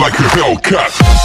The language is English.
Like a Hellcat.